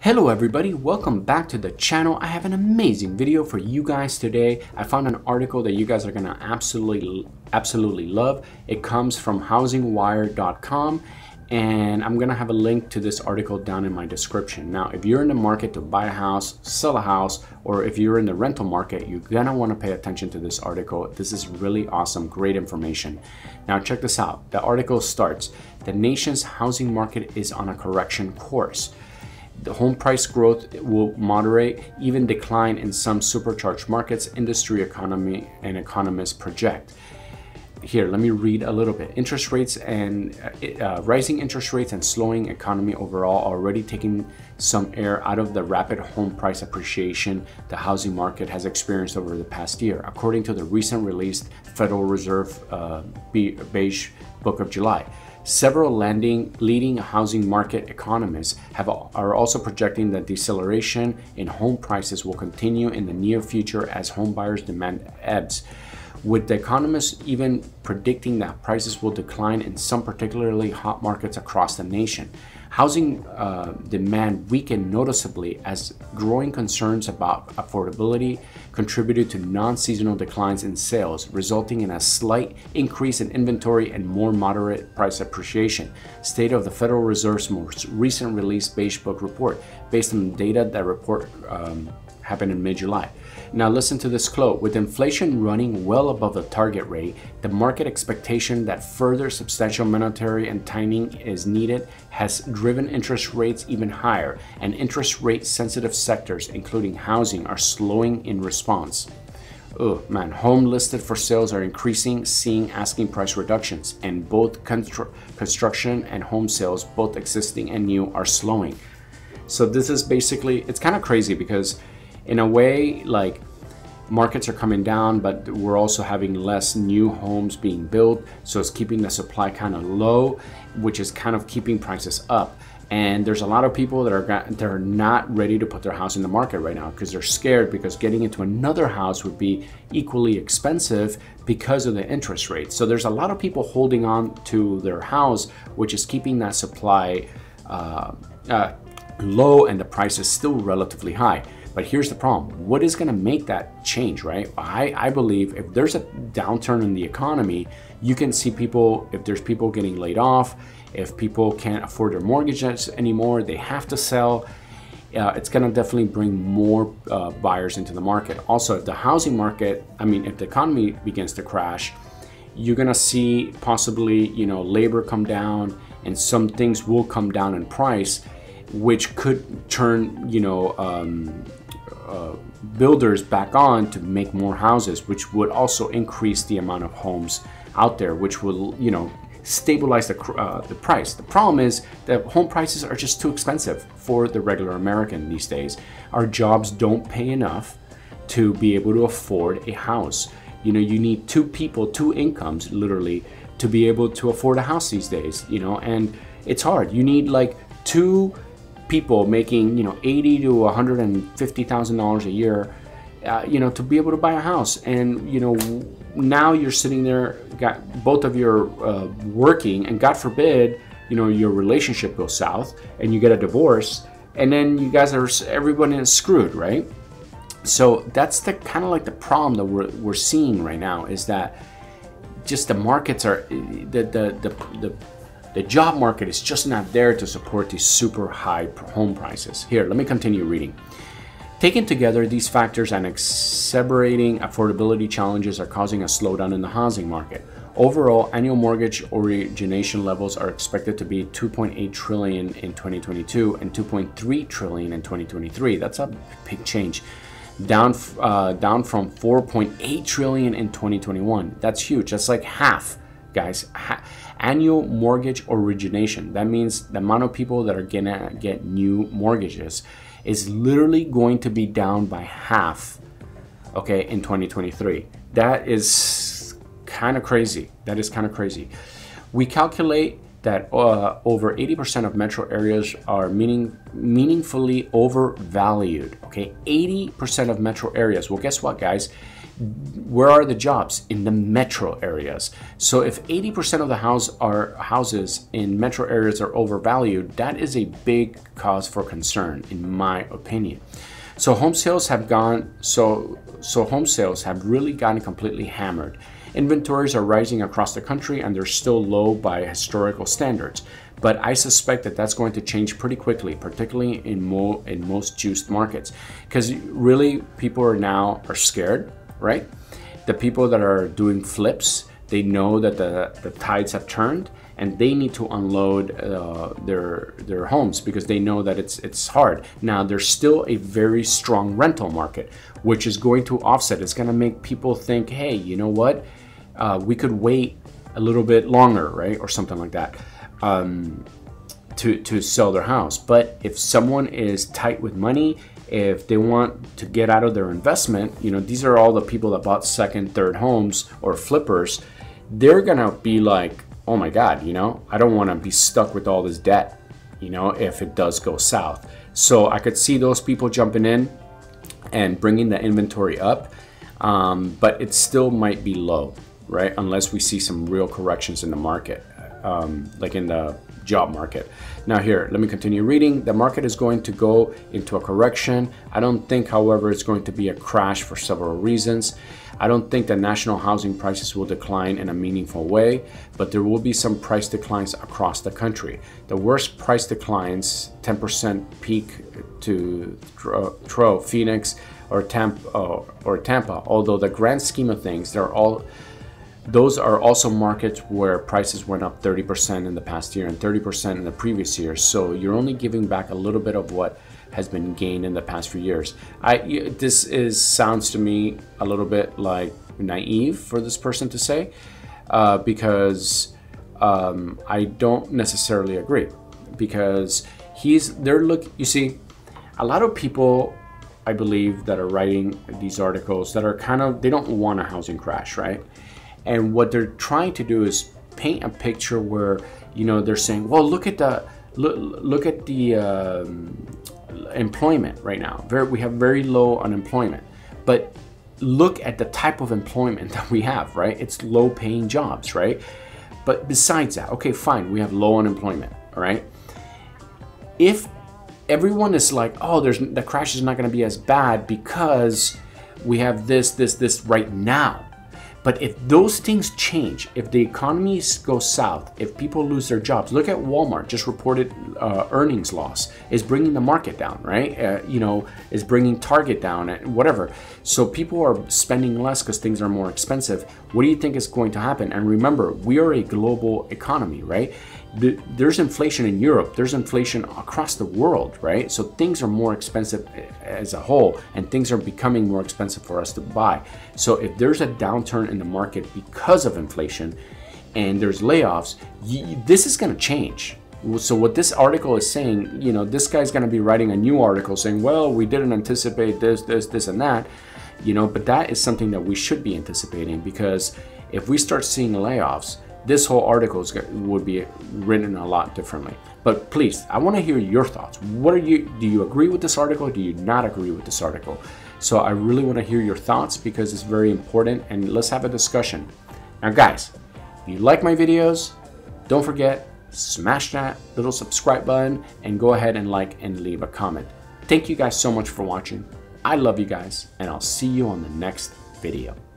Hello everybody, welcome back to the channel. I have an amazing video for you guys today. I found an article that you guys are gonna absolutely, absolutely love. It comes from housingwire.com and I'm gonna have a link to this article down in my description. Now, if you're in the market to buy a house, sell a house, or if you're in the rental market, you're gonna wanna pay attention to this article. This is really awesome, great information. Now, check this out. The article starts, the nation's housing market is on a correction course the home price growth will moderate, even decline in some supercharged markets, industry economy and economists project. Here, let me read a little bit. Interest rates and uh, uh, rising interest rates and slowing economy overall are already taking some air out of the rapid home price appreciation the housing market has experienced over the past year, according to the recent released Federal Reserve uh, Beige Book of July. Several landing, leading housing market economists have, are also projecting that deceleration in home prices will continue in the near future as homebuyers' demand ebbs with the economists even predicting that prices will decline in some particularly hot markets across the nation. Housing uh, demand weakened noticeably as growing concerns about affordability contributed to non seasonal declines in sales, resulting in a slight increase in inventory and more moderate price appreciation, State of the Federal Reserve's most recent release Beige Book report, based on data that report um, happened in mid July. Now listen to this quote. With inflation running well above the target rate, the market expectation that further substantial monetary and tightening is needed has driven interest rates even higher, and interest rate sensitive sectors, including housing, are slowing in response. Oh man, home listed for sales are increasing, seeing asking price reductions, and both constru construction and home sales, both existing and new, are slowing. So this is basically, it's kind of crazy because in a way, like markets are coming down, but we're also having less new homes being built. So it's keeping the supply kind of low, which is kind of keeping prices up. And there's a lot of people that are that are not ready to put their house in the market right now because they're scared because getting into another house would be equally expensive because of the interest rate. So there's a lot of people holding on to their house, which is keeping that supply uh, uh, low and the price is still relatively high. But here's the problem. What is going to make that change, right? I, I believe if there's a downturn in the economy, you can see people, if there's people getting laid off, if people can't afford their mortgages anymore, they have to sell. Uh, it's going to definitely bring more uh, buyers into the market. Also, if the housing market, I mean, if the economy begins to crash, you're going to see possibly, you know, labor come down and some things will come down in price, which could turn, you know, um, uh, builders back on to make more houses, which would also increase the amount of homes out there, which will, you know, stabilize the, uh, the price. The problem is that home prices are just too expensive for the regular American these days. Our jobs don't pay enough to be able to afford a house. You know, you need two people, two incomes literally to be able to afford a house these days, you know, and it's hard. You need like two people making you know eighty to one hundred and fifty thousand dollars a year, uh, you know, to be able to buy a house. And you know, now you're sitting there, got both of you uh, working, and God forbid, you know, your relationship goes south and you get a divorce, and then you guys are everyone is screwed, right? So that's the kind of like the problem that we're we're seeing right now is that just the markets are the the the, the the job market is just not there to support these super high home prices. Here, let me continue reading. Taken together, these factors and exacerbating affordability challenges are causing a slowdown in the housing market. Overall, annual mortgage origination levels are expected to be 2.8 trillion in 2022 and 2.3 trillion in 2023. That's a big change. Down, uh, down from 4.8 trillion in 2021. That's huge. That's like half, guys. Ha annual mortgage origination. That means the amount of people that are gonna get new mortgages is literally going to be down by half, okay, in 2023. That is kind of crazy. That is kind of crazy. We calculate that uh, over 80% of metro areas are meaning, meaningfully overvalued. Okay, 80% of metro areas. Well, guess what, guys? Where are the jobs? In the metro areas. So if 80% of the house are houses in metro areas are overvalued that is a big cause for concern in my opinion. So home sales have gone so so home sales have really gotten completely hammered. Inventories are rising across the country and they're still low by historical standards. But I suspect that that's going to change pretty quickly, particularly in, mo in most juiced markets, because really people are now are scared right? The people that are doing flips, they know that the, the tides have turned and they need to unload uh, their their homes because they know that it's it's hard. Now there's still a very strong rental market, which is going to offset. It's going to make people think, hey, you know what? Uh, we could wait a little bit longer, right, or something like that. Um, to, to sell their house. But if someone is tight with money if they want to get out of their investment, you know, these are all the people that bought second, third homes or flippers, they're gonna be like, oh my God, you know, I don't wanna be stuck with all this debt, you know, if it does go south. So I could see those people jumping in and bringing the inventory up, um, but it still might be low, right? Unless we see some real corrections in the market, um, like in the job market. Now here, let me continue reading. The market is going to go into a correction. I don't think, however, it's going to be a crash for several reasons. I don't think that national housing prices will decline in a meaningful way, but there will be some price declines across the country. The worst price declines, 10% peak to Tro, Phoenix, or Tampa, or Tampa. Although the grand scheme of things, they're all those are also markets where prices went up 30% in the past year and 30% in the previous year. So you're only giving back a little bit of what has been gained in the past few years. I this is sounds to me a little bit like naive for this person to say, uh, because um, I don't necessarily agree. Because he's they're look you see, a lot of people I believe that are writing these articles that are kind of they don't want a housing crash, right? And what they're trying to do is paint a picture where you know they're saying, well, look at the look, look at the um, employment right now. Very, we have very low unemployment, but look at the type of employment that we have, right? It's low paying jobs, right? But besides that, okay, fine, we have low unemployment, all right? If everyone is like, oh, there's the crash is not going to be as bad because we have this, this, this right now, but if those things change, if the economy goes south, if people lose their jobs, look at Walmart just reported uh, earnings loss is bringing the market down, right? Uh, you know, is bringing Target down and whatever. So people are spending less because things are more expensive. What do you think is going to happen? And remember, we are a global economy, right? There's inflation in Europe, there's inflation across the world, right? So things are more expensive eh, as a whole, and things are becoming more expensive for us to buy. So if there's a downturn in the market because of inflation and there's layoffs, this is going to change. So what this article is saying, you know, this guy's going to be writing a new article saying, well, we didn't anticipate this, this, this, and that, you know, but that is something that we should be anticipating because if we start seeing layoffs, this whole article would be written a lot differently. But please, I want to hear your thoughts. What are you? Do you agree with this article? Do you not agree with this article? So I really want to hear your thoughts because it's very important, and let's have a discussion. Now, guys, if you like my videos, don't forget smash that little subscribe button and go ahead and like and leave a comment. Thank you guys so much for watching. I love you guys, and I'll see you on the next video.